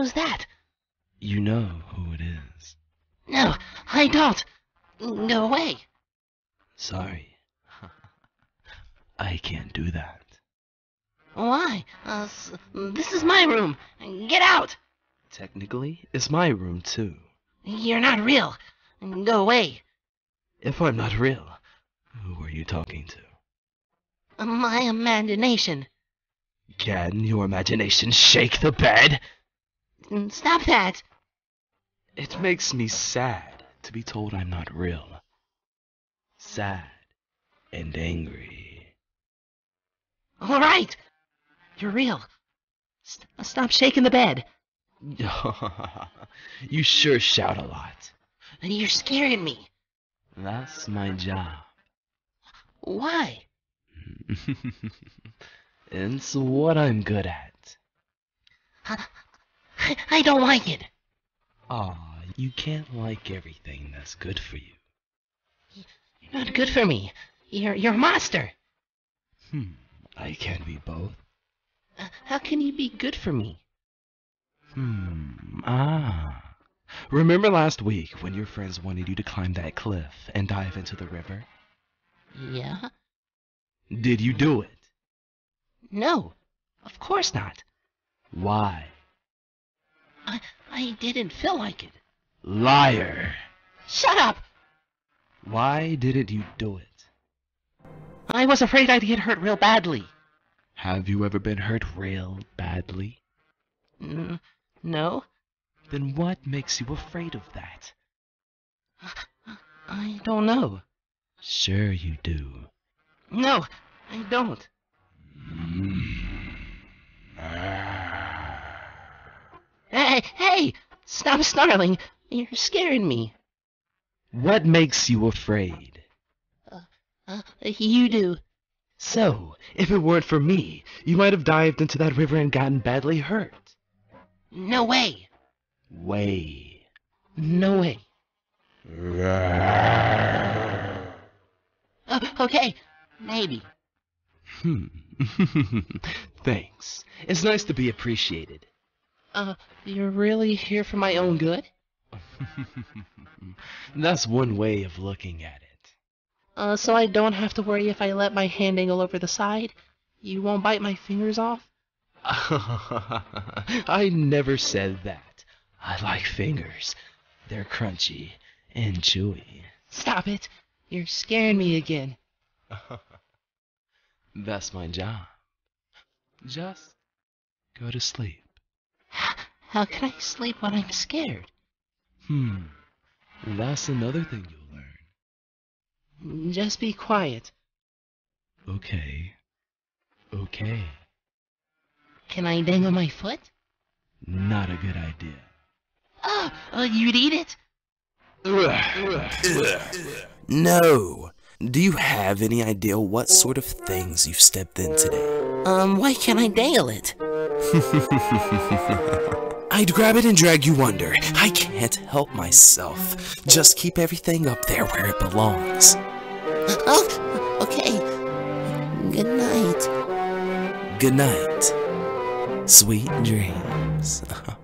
Who's that? You know who it is. No, I don't. Go away. Sorry. I can't do that. Why? Uh, this is my room. Get out. Technically, it's my room too. You're not real. Go away. If I'm not real, who are you talking to? My imagination. Can your imagination shake the bed? Mm, stop that. It makes me sad to be told I'm not real. Sad and angry. All right. You're real. St- stop shaking the bed. you sure shout a lot. And you're scaring me. That's my job. Why? it's what I'm good at. I, I don't like it. Aw, you can't like everything that's good for you. You're not good for me. You're you're a monster. Hmm, I can be both. Uh, How can you be good for me? Hmm, ah. Remember last week when your friends wanted you to climb that cliff and dive into the river? Yeah? Did you do it? No. Of course not. Why? I I didn't feel like it. Liar! Shut up. Why didn't you do it? I was afraid I'd get hurt real badly. Have you ever been hurt real badly? N- no. Then what makes you afraid of that? I don't know. Sure you do. No, I don't. Mm. Hey, hey! Stop snarling. You're scaring me. What makes you afraid? Uh, you do. So, if it weren't for me, you might have dived into that river and gotten badly hurt. No way. Way. No way. Uh, okay, maybe. Hmm. Thanks. It's nice to be appreciated. Uh, you're really here for my own good? That's one way of looking at it. Uh, so I don't have to worry if I let my hand angle over the side? You won't bite my fingers off? I never said that. I like fingers. They're crunchy and chewy. Stop it. You're scaring me again. That's my job. Just go to sleep. How can I sleep when I'm scared? Hmm. That's another thing you'll learn. Just be quiet. Okay. Okay. Can I dangle my foot? Not a good idea. Oh, uh, you'd eat it? No. Do you have any idea what sort of things you've stepped in today? Um, why can't I dangle it? I'd grab it and drag you under. I can't help myself. Just keep everything up there where it belongs. Oh, okay. Good night. Good night. Sweet dreams.